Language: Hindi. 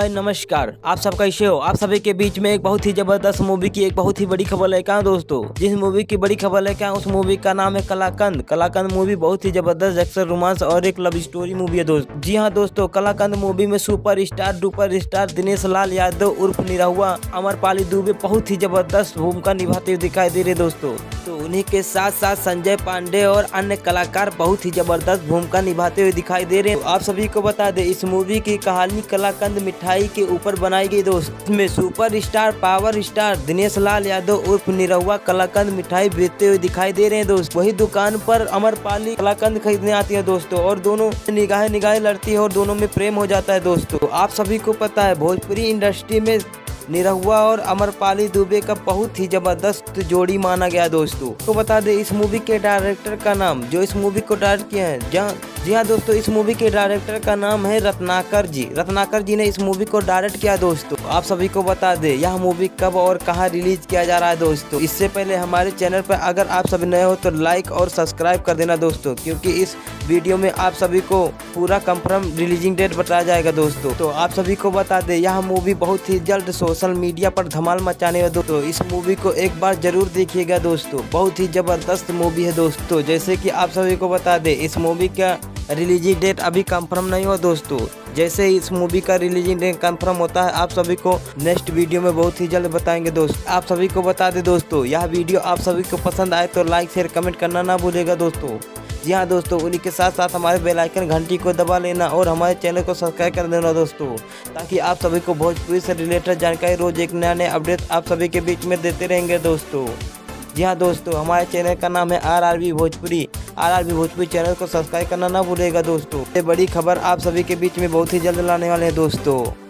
भाई, नमस्कार। आप सब कैसे हो। आप सभी के बीच में एक बहुत ही ज़बरदस्त मूवी की एक बहुत ही बड़ी खबर लेकर आया दोस्तों? जिस मूवी की बड़ी खबर लेकर आया उस मूवी का नाम है कलाकंद? कलाकंद मूवी बहुत ही ज़बरदस्त एक्शन रोमांस और एक लव स्टोरी मूवी है दोस्त। जी हाँ दोस्तों, कलाकंद मूवी में super star duper star Dinesh Lal Yadav उर्फ़ Nirahua Amrapali Dubey बहुत ही ज़बरदस्त भूमिका निभाते हुए दिखाई दे रहे दोस्तों। तो उन्हीं के साथ साथ संजय पांडे और अन्य कलाकार बहुत ही ज़बरदस्त भूमिका निभाते हुए दिखाई दे रहे हैं। तो आप सभी को बता दें, इस मूवी की कहानी कलाकंद मिठाई के ऊपर बनाई गई दोस्त। इसमें super star power star Dinesh Lal Yadav उर्फ़ Nirahua कलाकंद मिठाई बेचते हुए दिखाई दे रहे हैं दोस्त। वही दुकान पर अमरपाली कलाकंद खरीदने आती है दोस्तों और दोनों निगाहें निगाहें लड़ती है और दोनों में प्रेम हो जाता है दोस्तों। आप सभी को पता है, भोजपुरी इंडस्ट्री में निरहुआ और अमरपाली दुबे का बहुत ही ज़बरदस्त जोड़ी माना गया दोस्तों। तो बता दे, इस मूवी के डायरेक्टर का नाम, जो इस मूवी को डायरेक्ट किया है, जहाँ जी हाँ दोस्तों, इस मूवी के डायरेक्टर का नाम है रत्नाकर जी। रत्नाकर जी ने इस मूवी को डायरेक्ट किया दोस्तों। आप सभी को बता दे, यह मूवी कब और कहाँ रिलीज़ किया जा रहा है दोस्तों? इससे पहले हमारे चैनल पर अगर आप सभी नए हो तो लाइक और सब्सक्राइब कर देना दोस्तों, क्योंकि इस वीडियो में आप सभी को पूरा कंफर्म रिलीजिंग डेट बताया जाएगा दोस्तों। तो आप सभी को बता दे, यह मूवी बहुत ही जल्द सोशल मीडिया पर धमाल मचाने वाले दोस्तों। इस मूवी को एक बार ज़रूर देखिएगा दोस्तों, बहुत ही ज़बरदस्त मूवी है दोस्तों। जैसे कि आप सभी को बता दे, इस मूवी का रिलीजिंग डेट अभी कंफर्म नहीं हुआ दोस्तों। जैसे ही इस मूवी का रिलीजिंग डेट कंफर्म होता है, आप सभी को नेक्स्ट वीडियो में बहुत ही जल्द बताएँगे दोस्त। आप सभी को बता दें दोस्तों, यह वीडियो आप सभी को पसंद आए तो लाइक शेयर कमेंट करना ना भूलेगा दोस्तों। जी हाँ दोस्तों, उन्हीं के साथ साथ हमारे बेल आइकन घंटी को दबा लेना और हमारे चैनल को सब्सक्राइब कर देना दोस्तों, ताकि आप सभी को भोजपुरी से रिलेटेड जानकारी रोज एक नया नया अपडेट आप सभी के बीच में देते रहेंगे दोस्तों। जी हाँ दोस्तों, हमारे चैनल का नाम है R R Bhojpuri. R R Bhojpuri channel को सब्सक्राइब करना ना भूलेगा दोस्तों। ये बड़ी खबर आप सभी के बीच में बहुत ही जल्द लाने वाले हैं दोस्तों।